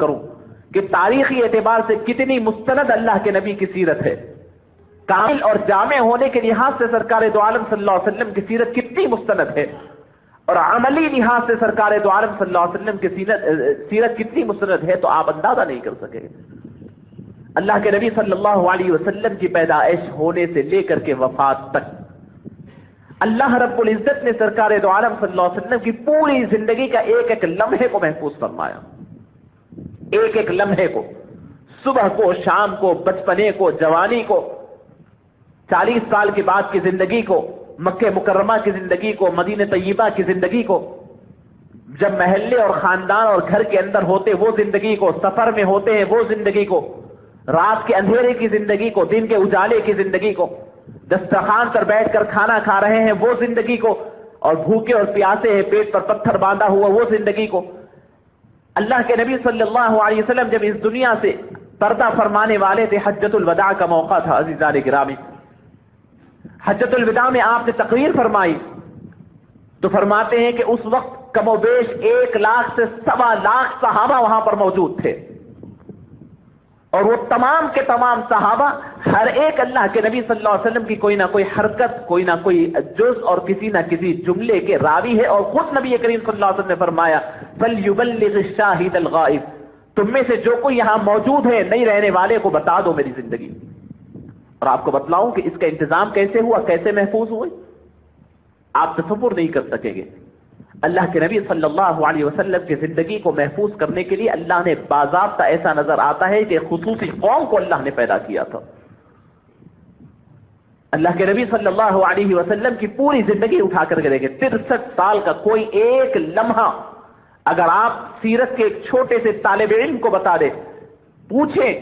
کروں کہ تاریخی اعتبار سے کتنی مستند اللہ کے نبی کی سیرت ہے۔ کامل اور جامع ہونے کے لحاظ سے سرکار دو عالم صلی اللہ علیہ وسلم کی سیرت کتنی مستند ہے۔ اور عملی لحاظ سے سرکار دو عالم صلی اللہ علیہ وسلم کی سیرت سیرت کتنی مستند ہے تو آپ اندازہ نہیں کر سکے۔ اللہ کے نبی صلی اللہ علیہ وسلم کی پیدائش ہونے سے لے کر کے وفات تک۔ اللہ رب العزت نے سرکار دو عالم صلی اللہ علیہ وسلم کی پوری زندگی کا ایک ایک لمحے کو محفوظ فرمایا۔ ایک ایک لمحے کو، صبح کو، شام کو، بچپنے کو، جوانی کو، چالیس سال کے بعد کی زندگی کو، مکہ مکرمہ کی زندگی کو، مدینہ طیبہ کی زندگی کو، جب محلے اور خاندان اور گھر کے اندر ہوتے وہ زندگی کو، سفر میں ہوتے ہیں وہ زندگی کو، رات کے اندھیرے کی زندگی کو، دن کے اجالے کی زندگی کو، دسترخوان پر بیٹھ کر کھانا کھا رہے ہیں وہ زندگی کو، اور بھوکے اور پیاسے ہیں پیٹ پر پتھر باندھا ہوا وہ زندگی کو اللہ کے نبی صلی اللہ علیہ وسلم جب اس دنیا سے پردہ فرمانے والے تھے، حجت الوداع کا موقع تھا عزیزان گرامی۔ حجت الوداع میں آپ نے تقریر فرمائی۔ تو فرماتے ہیں کہ اس وقت کم و بیش ایک لاکھ سے سوا لاکھ صحابہ وہاں پر موجود تھے۔ اور وہ تمام کے تمام صحابہ، ہر ایک اللہ کے نبی صلی اللہ علیہ وسلم کی کوئی نہ کوئی حرکت، کوئی نہ کوئی جز اور کسی نہ کسی جملے کے راوی ہے اور خود نبی کریم صلی اللہ علیہ وسلم نے فرمایا، فَلْيُبَلِّغِ الشَّاهِدَ الْغَائِبِ تم میں سے جو کوئی یہاں موجود ہے، نہیں رہنے والے کو بتا دو میری زندگی۔ اور آپ کو بتلاؤں کہ اس کا انتظام کیسے ہوا، کیسے محفوظ ہوئے؟ آپ تصور نہیں کر سکیں گے۔ اللہ کے نبی صلی اللہ علیہ وسلم کی زندگی کو محفوظ کرنے کے لیے اللہ نے باضابطہ ایسا نظر آتا ہے کہ خصوصی قوم کو اللہ نے پیدا کیا تھا۔ اللہ کے نبی صلی اللہ علیہ وسلم کی پوری زندگی اٹھا کر کے دیکھے ترسٹھ سال کا کوئی ایک لمحہ اگر آپ سیرت کے ایک چھوٹے سے طالب علم کو بتا دیں، پوچھیں،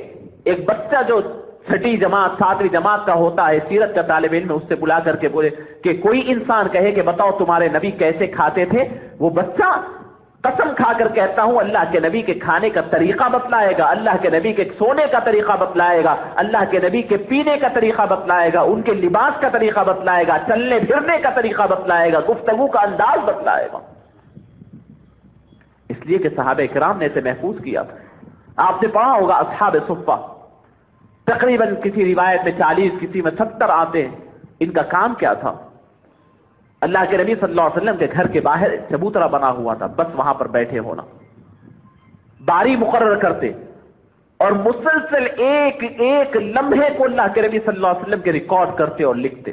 ایک بچہ جو چھٹی جماعت، ساتویں جماعت کا ہوتا ہے، سیرت کا طالب علم اس سے بلا کر کے بولے کہ کوئی انسان کہے کہ بتاؤ تمہارے نبی کیسے کھاتے تھے؟ وہ بچہ قسم کھا کر کہتا ہوں، اللہ کے نبی کے کھانے کا طریقہ بتلائے گا، اللہ کے نبی کے سونے کا طریقہ بتلائے گا، اللہ کے نبی کے پینے کا طریقہ بتلائے گا، ان کے لباس کا طریقہ بتلائے گا، چلنے پھرنے کا طریقہ بتلائے گا، گفتگو کا انداز بتلائے گا۔ اس لیے کہ صحابہ کرام نے اسے محفوظ کیا آپ نے پڑھا ہوگا اصحاب صفہ۔ تقریباً کسی روایت میں چالیس، کسی میں ستر آتے ہیں۔ ان کا کام کیا تھا؟ اللہ کے نبی صلی اللہ علیہ وسلم کے گھر کے باہر چبوترا بنا ہوا تھا، بس وہاں پر بیٹھے ہونا۔ باری مقرر کرتے۔ اور مسلسل ایک ایک لمحے کو اللہ کے نبی صلی اللہ علیہ وسلم کے ریکارڈ کرتے اور لکھتے۔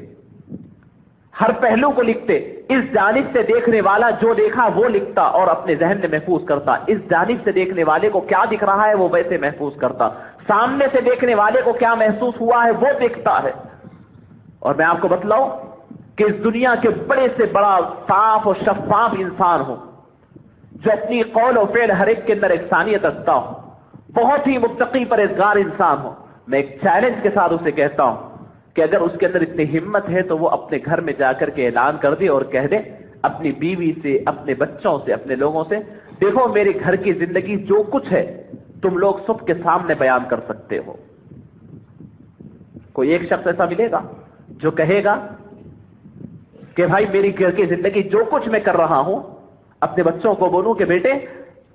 ہر پہلو کو لکھتے۔ اس جانب سے دیکھنے والا جو دیکھا وہ لکھتا اور اپنے ذہن میں محفوظ کرتا۔ اس جانب سے دیکھنے والے کو کیا دکھ رہا ہے وہ ویسے محفوظ کرتا۔ سامنے سے دیکھنے والے کو کیا محسوس ہوا ہے وہ دیکھتا ہے۔ اور میں آپ کو بتلاؤں کہ اس دنیا کے بڑے سے بڑا صاف اور شفاف انسان ہو جو اپنی قول و فعل ہر ایک کے اندر ایک رکھتا ہو بہت ہی متقی پر ازگار انسان ہو میں ایک چیلنج کے ساتھ اسے کہتا ہوں کہ اگر اس کے اندر اتنی ہمت ہے تو وہ اپنے گھر میں جا کر کے اعلان کر دے اور کہہ دے اپنی بیوی سے، اپنے بچوں سے، اپنے لوگوں سے، دیکھو میرے گھر کی زندگی جو کچھ ہے تم لوگ سب کے سامنے بیان کر سکتے ہو۔ کوئی ایک شخص ایسا ملے گا جو کہے گا کہ بھائی میری گھر کی زندگی جو کچھ میں کر رہا ہوں، اپنے بچوں کو بولوں کہ بیٹے،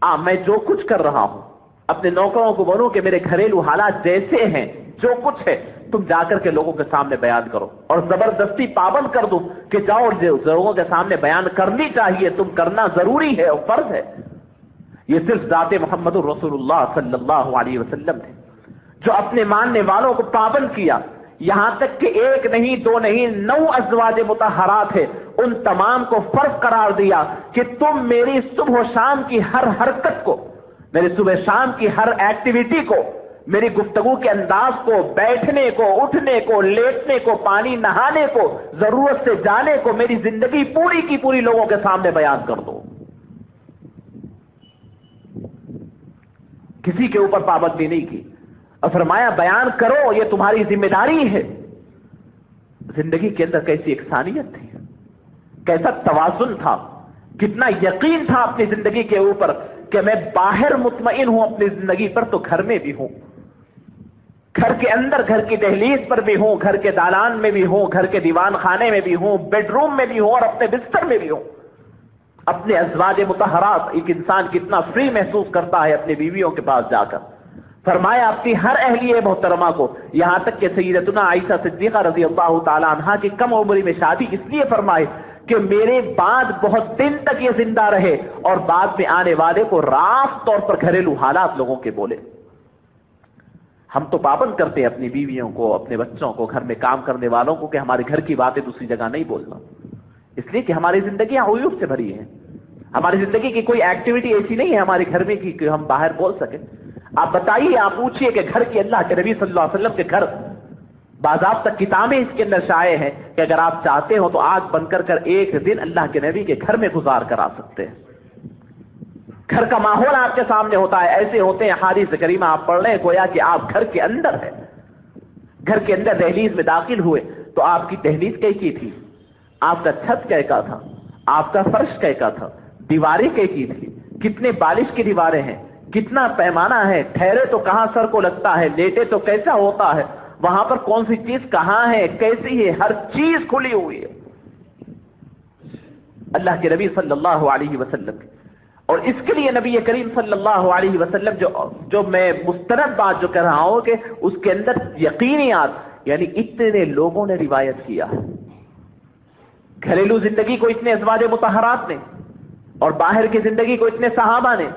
آ، میں جو کچھ کر رہا ہوں، اپنے نوکروں کو بولوں کہ میرے گھریلو حالات جیسے ہیں، جو کچھ ہے، تم جا کر کے لوگوں کے سامنے بیان کرو۔ اور زبردستی پابند کر دو کہ جاؤ لوگوں کے سامنے بیان کرنی چاہیے، تم کرنا ضروری ہے اور فرض ہے۔ یہ صرف ذات محمد الرسول اللہ صلی اللہ علیہ وسلم تھے جو اپنے ماننے والوں کو پابند کیا۔ یہاں تک کہ ایک نہیں، دو نہیں، نو ازواج متحرات ہے ان تمام کو فرض قرار دیا کہ تم میری صبح و شام کی ہر حرکت کو، میری صبح شام کی ہر ایکٹیویٹی کو، میری گفتگو کے انداز کو، بیٹھنے کو، اٹھنے کو، لیٹنے کو، پانی نہانے کو، ضرورت سے جانے کو، میری زندگی پوری کی پوری لوگوں کے سامنے بیان کر دو۔ کسی کے اوپر پابندی نہیں کی۔ اور فرمایا، بیان کرو، یہ تمہاری ذمہ داری ہے۔ زندگی کے اندر کیسی اکسانیت تھی؟ کیسا توازن تھا؟ کتنا یقین تھا اپنی زندگی کے اوپر کہ میں باہر مطمئن ہوں، اپنی زندگی پر تو گھر میں بھی ہوں۔ گھر کے اندر گھر کی دہلیز پر بھی ہوں، گھر کے دالان میں بھی ہوں، گھر کے دیوان خانے میں بھی ہوں، بیڈ روم میں بھی ہوں اور اپنے بستر میں بھی ہوں۔ اپنے ازواج متحرات ایک انسان کتنا فری محسوس کرتا ہے اپنے بیویوں کے پاس جا کر۔ فرمایا اپنی ہر اہلیہ محترمہ کو۔ یہاں تک کہ سیدتنا عائشہ صدیقہ رضی اللہ تعالی عنہ کی کم عمری میں شادی اس لیے فرمائے کہ میرے بعد بہت دن تک یہ زندہ رہے اور بعد میں آنے والے کو راف طور پر گھریلو حالات لوگوں کے بولے۔ ہم تو پابند کرتے ہیں اپنی بیویوں کو، اپنے بچوں کو، گھر میں کام کرنے والوں کو کہ ہمارے گھر کی باتیں دوسری جگہ نہیں بولنا۔ اس لیے کہ ہماری زندگی عیوب سے بھری ہے ہماری زندگی کی کوئی ایکٹیویٹی ایسی نہیں ہے ہمارے گھر میں کی کہ ہم باہر بول سکیں۔ آپ بتائیے، آپ پوچھئے کہ گھر کی اللہ کے نبی صلی اللہ علیہ وسلم کے گھر باضابطہ کتابیں اس کے اندر شائع ہیں کہ اگر آپ چاہتے ہو تو آگ بند کر کر ایک دن اللہ کے نبی کے گھر میں گزار کر سکتے ہیں۔ گھر کا ماحول آپ کے سامنے ہوتا ہے، ایسے ہوتے ہیں حادث کریمہ آپ پڑھ رہے ہیں، گویا کہ آپ گھر کے اندر ہے گھر کے اندر دہلیز میں داخل ہوئے تو آپ کی دہلیز کی تھی؟ آپ کا چھت کہے کا تھا؟ آپ کا فرش کہے کا تھا؟ دیواریں کہے کی تھی۔ کتنے بالش کی دیواریں ہیں، کتنا پیمانہ ہے، ٹھہرے تو کہاں سر کو لگتا ہے، لیٹے تو کیسا ہوتا ہے، وہاں پر کون سی چیز کہاں ہے، کیسی ہے، ہر چیز کھلی ہوئی ہے۔ اللہ کے نبی صلی اللہ علیہ وسلم۔ اور اس کے لیے نبی کریم صلی اللہ علیہ وسلم جو جو میں مسترد بات جو کر رہا ہوں کہ اس کے اندر یقینیات یعنی اتنے لوگوں نے روایت کیا۔ گھریلو زندگی کو اتنے ازواج متحرات نے اور باہر کی زندگی کو اتنے صحابہ نے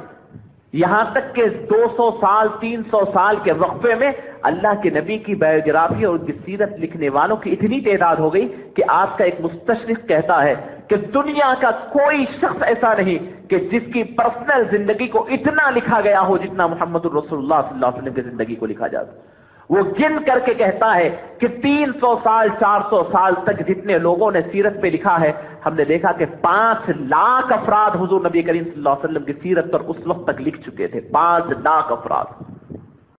یہاں تک کہ دو سو سال، تین سو سال کے وقفے میں اللہ کے نبی کی بایوگرافی اور ان کی سیرت لکھنے والوں کی اتنی تعداد ہو گئی کہ آپ کا ایک مستشرق کہتا ہے کہ دنیا کا کوئی شخص ایسا نہیں کہ جس کی پرسنل زندگی کو اتنا لکھا گیا ہو جتنا محمد الرسول اللہ صلی اللہ علیہ وسلم کی زندگی کو لکھا جاتا وہ گن کر کے کہتا ہے کہ تین سو سال، چار سو سال تک جتنے لوگوں نے سیرت پہ لکھا ہے ہم نے دیکھا کہ پانچ لاکھ افراد حضور نبی کریم صلی اللہ علیہ وسلم کی سیرت پر اس وقت تک لکھ چکے تھے، پانچ لاکھ افراد۔